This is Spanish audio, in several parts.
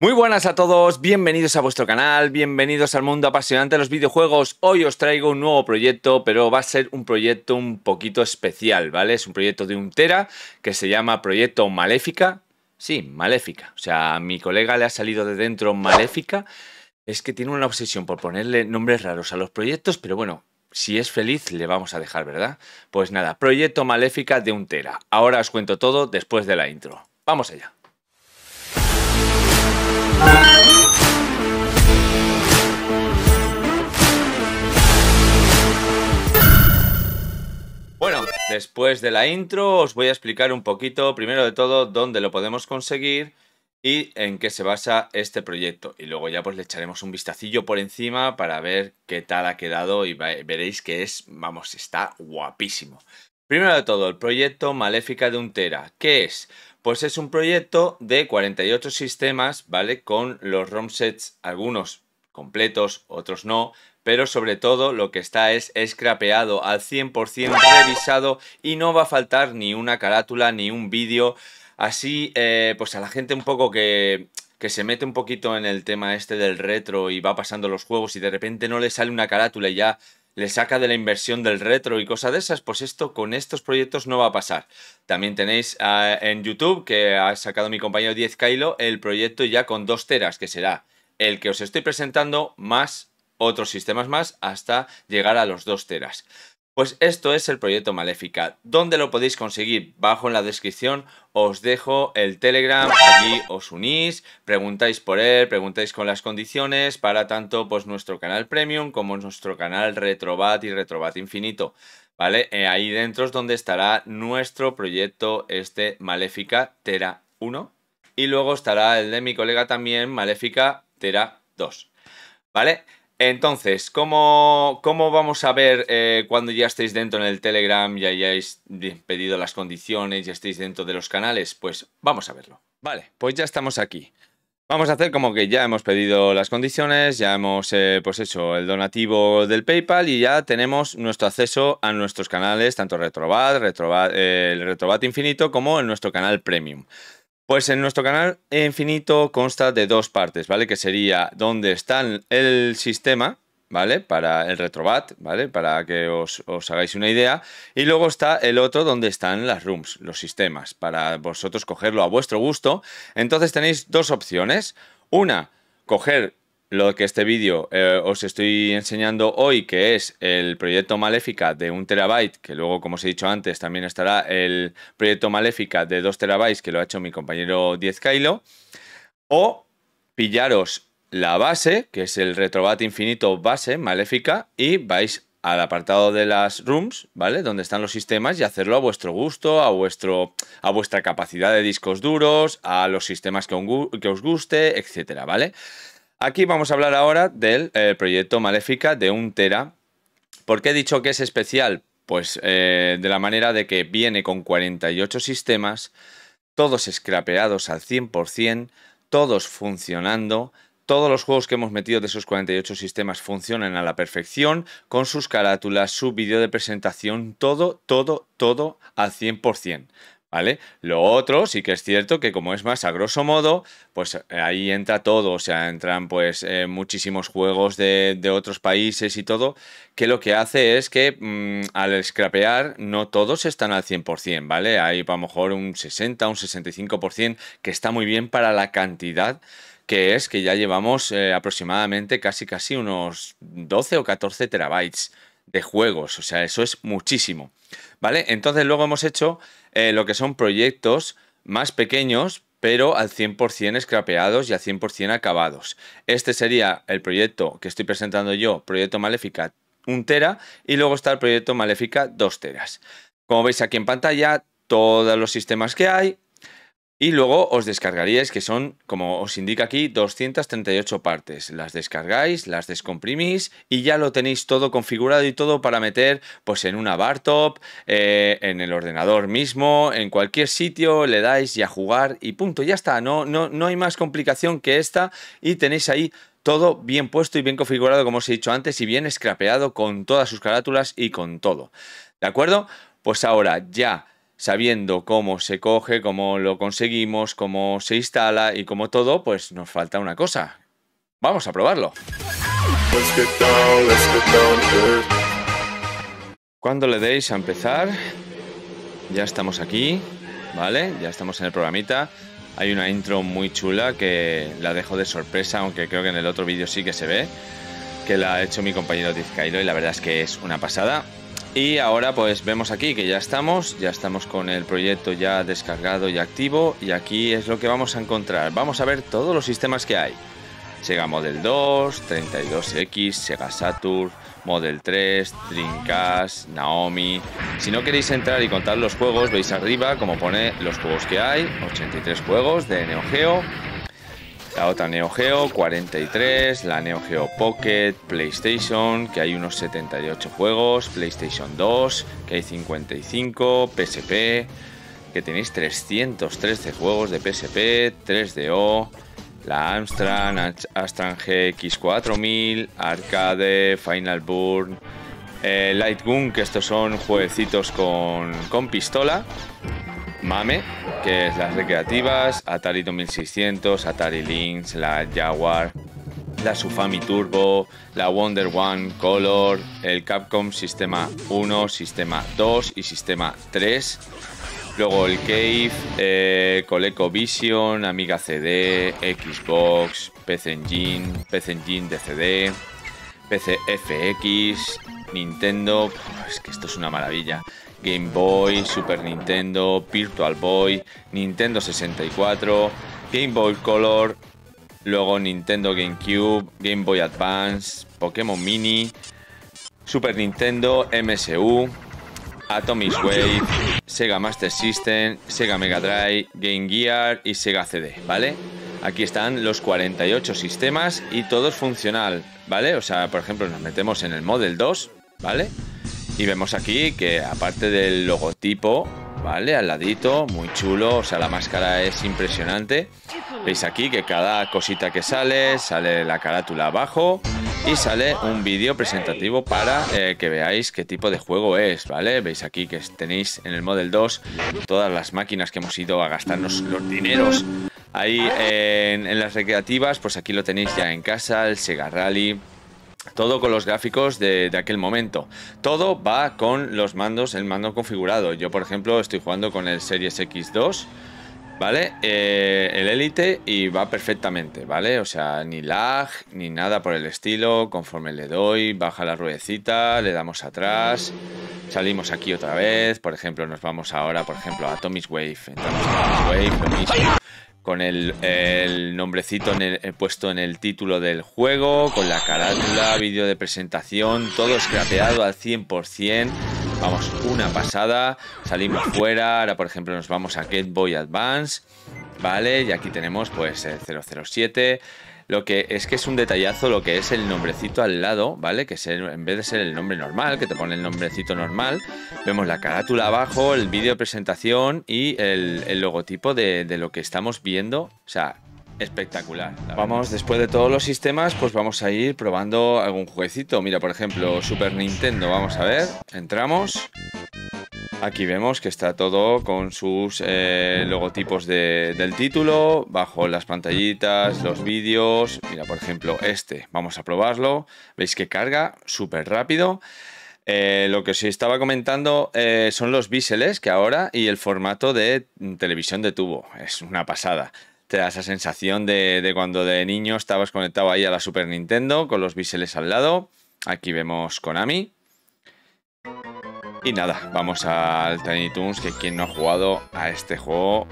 Muy buenas a todos, bienvenidos a vuestro canal, bienvenidos al mundo apasionante de los videojuegos. Hoy os traigo un nuevo proyecto, pero va a ser un proyecto un poquito especial, ¿vale? Es un proyecto de un tera que se llama Proyecto Maléfica. Sí, Maléfica. O sea, a mi colega le ha salido de dentro Maléfica. Es que tiene una obsesión por ponerle nombres raros a los proyectos, pero bueno, si es feliz le vamos a dejar, ¿verdad? Pues nada, Proyecto Maléfica de un tera. Ahora os cuento todo después de la intro. Vamos allá. Bueno, después de la intro os voy a explicar un poquito, primero de todo, dónde lo podemos conseguir y en qué se basa este proyecto. Y luego ya pues le echaremos un vistacillo por encima para ver qué tal ha quedado y veréis que es, vamos, está guapísimo. Primero de todo, el proyecto Maléfica de Untera. ¿Qué es? Pues es un proyecto de 48 sistemas, ¿vale? Con los ROM sets, algunos completos, otros no, pero sobre todo lo que está es scrapeado al 100% revisado y no va a faltar ni una carátula ni un vídeo. Así, eh, pues a la gente un poco que, que se mete un poquito en el tema este del retro y va pasando los juegos y de repente no le sale una carátula y ya le saca de la inversión del retro y cosas de esas, pues esto con estos proyectos no va a pasar. También tenéis ah, en YouTube, que ha sacado mi compañero 10 Kylo, el proyecto ya con 2 teras, que será el que os estoy presentando más otros sistemas más hasta llegar a los 2 teras. Pues esto es el proyecto Maléfica. ¿Dónde lo podéis conseguir? Bajo en la descripción os dejo el Telegram, allí os unís, preguntáis por él, preguntáis con las condiciones para tanto pues nuestro canal Premium como nuestro canal Retrobat y Retrobat Infinito. ¿Vale? Eh, ahí dentro es donde estará nuestro proyecto este Maléfica Tera 1 y luego estará el de mi colega también Maléfica Tera 2. ¿Vale? Entonces, ¿cómo, ¿cómo, vamos a ver eh, cuando ya estéis dentro en el Telegram, ya hayáis pedido las condiciones, ya estéis dentro de los canales? Pues vamos a verlo. Vale, pues ya estamos aquí. Vamos a hacer como que ya hemos pedido las condiciones, ya hemos eh, pues hecho el donativo del PayPal y ya tenemos nuestro acceso a nuestros canales, tanto Retrobat, eh, el Retrobat Infinito como en nuestro canal Premium. Pues en nuestro canal infinito consta de dos partes, ¿vale? Que sería donde está el sistema, ¿vale? Para el retrobat, ¿vale? Para que os, os, hagáis una idea. Y luego está el otro donde están las rooms, los sistemas, para vosotros cogerlo a vuestro gusto. Entonces tenéis dos opciones. Una, coger lo que este vídeo eh, os estoy enseñando hoy, que es el proyecto Maléfica de un terabyte, que luego, como os he dicho antes, también estará el proyecto Maléfica de 2 terabytes, que lo ha hecho mi compañero 10 Kylo, o pillaros la base, que es el Retrobat Infinito base Maléfica, y vais al apartado de las rooms, ¿vale? Donde están los sistemas y hacerlo a vuestro gusto, a, vuestro, a vuestra capacidad de discos duros, a los sistemas que os guste, etcétera, ¿vale? Aquí vamos a hablar ahora del eh, proyecto Maléfica de un tera. ¿Por qué he dicho que es especial? Pues eh, de la manera de que viene con 48 sistemas, todos scrapeados al 100%, todos funcionando, todos los juegos que hemos metido de esos 48 sistemas funcionan a la perfección, con sus carátulas, su vídeo de presentación, todo, todo, todo al 100%. ¿Vale? Lo otro sí que es cierto que como es más a grosso modo, pues eh, ahí entra todo, o sea, entran pues eh, muchísimos juegos de, otros países y todo, que lo que hace es que mm, al scrapear no todos están al 100%, ¿vale? Hay a lo mejor un 60, un 65% que está muy bien para la cantidad que es que ya llevamos eh, aproximadamente casi casi unos 12 o 14 terabytes de juegos, o sea, eso es muchísimo, ¿vale? Entonces luego hemos hecho eh, lo que son proyectos más pequeños, pero al 100% scrapeados y al 100% acabados. Este sería el proyecto que estoy presentando yo, proyecto Maléfica 1 tera, y luego está el proyecto Maléfica 2 teras. Como veis aquí en pantalla, todos los sistemas que hay, y luego os descargaríais, que son, como os indica aquí, 238 partes. Las descargáis, las descomprimís y ya lo tenéis todo configurado y todo para meter pues en una bar top, eh, en el ordenador mismo, en cualquier sitio, le dais y a jugar y punto, ya está. No, no, no hay más complicación que esta y tenéis ahí todo bien puesto y bien configurado, como os he dicho antes, y bien scrapeado con todas sus carátulas y con todo. ¿De acuerdo? Pues ahora ya sabiendo cómo se coge, cómo lo conseguimos, cómo se instala y cómo todo, pues nos falta una cosa. Vamos a probarlo. Cuando le deis a empezar, ya estamos aquí, ¿vale? Ya estamos en el programita. Hay una intro muy chula que la dejo de sorpresa, aunque creo que en el otro vídeo sí que se ve, que la ha hecho mi compañero Dizcairo y la verdad es que es una pasada. Y ahora pues vemos aquí que ya estamos, ya estamos con el proyecto ya descargado y activo y aquí es lo que vamos a encontrar. Vamos a ver todos los sistemas que hay. Sega Model 2, 32X, Sega Saturn, Model 3, Dreamcast, Naomi. Si no queréis entrar y contar los juegos, veis arriba como pone los juegos que hay, 83 juegos de Neo Geo la otra Neo Geo 43, la Neo Geo Pocket, PlayStation, que hay unos 78 juegos, PlayStation 2, que hay 55, PSP, que tenéis 313 juegos de PSP, 3DO, la Amstrad, Amstrad GX4000, Arcade, Final Burn, eh, Light Gun, que estos son jueguecitos con, con pistola, Mame, que es las recreativas, Atari 2600, Atari Lynx, la Jaguar, la Sufami Turbo, la Wonder One Color, el Capcom Sistema 1, Sistema 2 y Sistema 3. Luego el Cave, eh, ColecoVision, Amiga CD, Xbox, PC Engine, PC Engine DCD, PC FX, Nintendo. Es que esto es una maravilla. Game Boy, Super Nintendo, Virtual Boy, Nintendo 64, Game Boy Color, luego Nintendo GameCube, Game Boy Advance, Pokémon Mini, Super Nintendo, MSU, Atomic Wave, Sega Master System, Sega Mega Drive, Game Gear y Sega CD, ¿vale? Aquí están los 48 sistemas y todo es funcional, ¿vale? O sea, por ejemplo, nos metemos en el Model 2, ¿vale? Y vemos aquí que aparte del logotipo, ¿vale? Al ladito, muy chulo, o sea, la máscara es impresionante. Veis aquí que cada cosita que sale, sale la carátula abajo y sale un vídeo presentativo para eh, que veáis qué tipo de juego es, ¿vale? Veis aquí que tenéis en el Model 2 todas las máquinas que hemos ido a gastarnos los dineros ahí en, en las recreativas, pues aquí lo tenéis ya en casa, el Sega Rally, todo con los gráficos de, aquel momento. Todo va con los mandos, el mando configurado. Yo, por ejemplo, estoy jugando con el Series X2, ¿vale? Eh, el Elite y va perfectamente, ¿vale? O sea, ni lag, ni nada por el estilo. Conforme le doy, baja la ruedecita, le damos atrás, salimos aquí otra vez. Por ejemplo, nos vamos ahora, por ejemplo, a Atomic Wave. Entramos a Wave, lo con el, nombrecito eh, puesto en el título del juego, con la carátula, vídeo de presentación, todo scrapeado al 100%. Vamos, una pasada. Salimos fuera, ahora por ejemplo nos vamos a Game Boy Advance, ¿vale? Y aquí tenemos pues el 007. Lo que es que es un detallazo lo que es el nombrecito al lado, ¿vale? Que en vez de ser el nombre normal, que te pone el nombrecito normal, vemos la carátula abajo, el vídeo de presentación y el, logotipo de, de lo que estamos viendo. O sea, espectacular. Vamos, después de todos los sistemas, pues vamos a ir probando algún jueguecito. Mira, por ejemplo, Super Nintendo, vamos a ver. Entramos. Aquí vemos que está todo con sus eh, logotipos del título, bajo las pantallitas, los vídeos. Mira, por ejemplo, este, vamos a probarlo. Veis que carga súper rápido. Eh, lo que os estaba comentando eh, son los biseles que ahora y el formato de televisión de tubo. Es una pasada. Te da esa sensación de, de cuando de niño estabas conectado ahí a la Super Nintendo con los biseles al lado. Aquí vemos Konami, y nada, vamos al Tiny Toons, que quien no ha jugado a este juego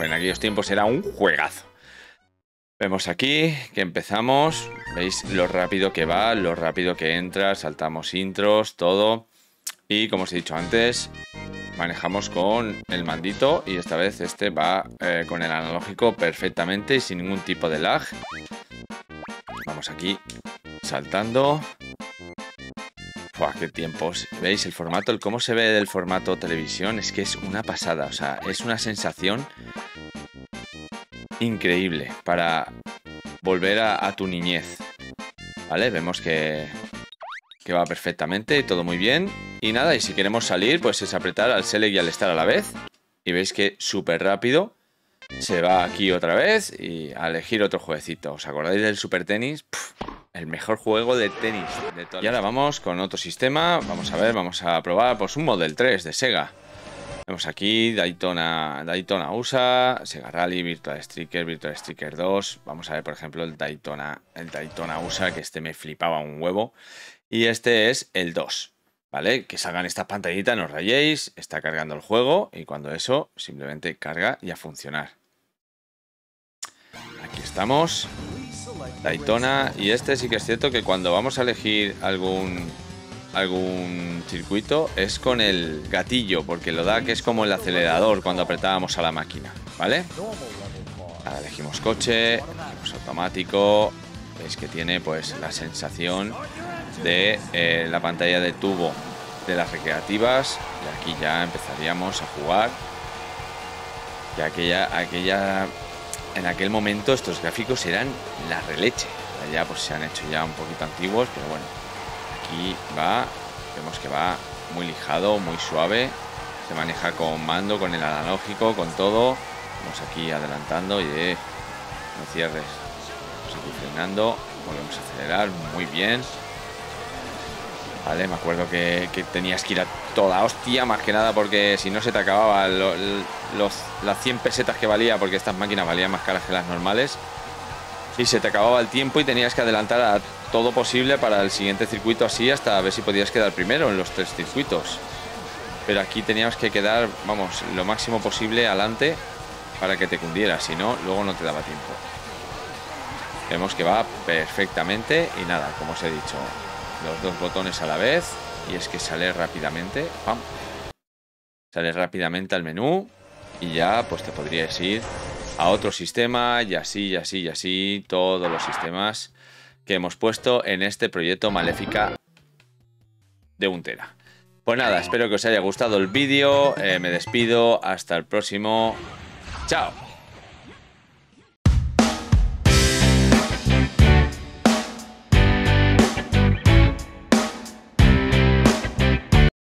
en aquellos tiempos era un juegazo. Vemos aquí que empezamos, veis lo rápido que va, lo rápido que entra, saltamos intros, todo. Y como os he dicho antes, manejamos con el mandito y esta vez este va eh, con el analógico perfectamente y sin ningún tipo de lag. Vamos aquí saltando, qué tiempos. ¿Veis el formato? El cómo se ve del formato televisión es que es una pasada. O sea, es una sensación increíble para volver a, tu niñez. ¿Vale? Vemos que, que va perfectamente, todo muy bien. Y nada, y si queremos salir, pues es apretar al select y al estar a la vez. Y veis que súper rápido se va aquí otra vez y a elegir otro jueguecito. ¿Os acordáis del Super Tenis? el mejor juego de tenis de toda Y ahora vamos con otro sistema. Vamos a ver, vamos a probar pues un Model 3 de Sega. Vemos aquí Daytona, Daytona USA, Sega Rally, Virtual Striker, Virtual Striker 2. Vamos a ver, por ejemplo, el Daytona, el Daytona USA, que este me flipaba un huevo. Y este es el 2. ¿Vale? Que salgan estas pantallitas, no os rayéis, está cargando el juego y cuando eso simplemente carga y a funcionar. Estamos. Daytona. Y este sí que es cierto que cuando vamos a elegir algún algún circuito es con el gatillo, porque lo da que es como el acelerador cuando apretábamos a la máquina, ¿vale? Ahora elegimos coche, automático, veis que tiene pues la sensación de eh, la pantalla de tubo de las recreativas y aquí ya empezaríamos a jugar y aquella, aquella en aquel momento estos gráficos eran la releche. Ya pues se han hecho ya un poquito antiguos pero bueno aquí va vemos que va muy lijado muy suave. Se maneja con mando con el analógico con todo. Vamos aquí adelantando y eh, no cierres. Vamos aquí frenando. Volvemos a acelerar muy bien. Vale, me acuerdo que, tenías que ir a toda hostia, más que nada porque si no se te acababa los, las 100 pesetas que valía, porque estas máquinas valían más caras que las normales. Y se te acababa el tiempo y tenías que adelantar a todo posible para el siguiente circuito así hasta ver si podías quedar primero en los tres circuitos. Pero aquí teníamos que quedar, vamos, lo máximo posible adelante para que te cundiera, si no, luego no te daba tiempo. Vemos que va perfectamente y nada, como os he dicho, los dos botones a la vez y es que sale rápidamente, ¡pam! Sale rápidamente al menú y ya pues te podrías ir a otro sistema y así, y así, y así, todos los sistemas que hemos puesto en este proyecto Maléfica de Untera. Pues nada, espero que os haya gustado el vídeo, eh, me despido, hasta el próximo, chao.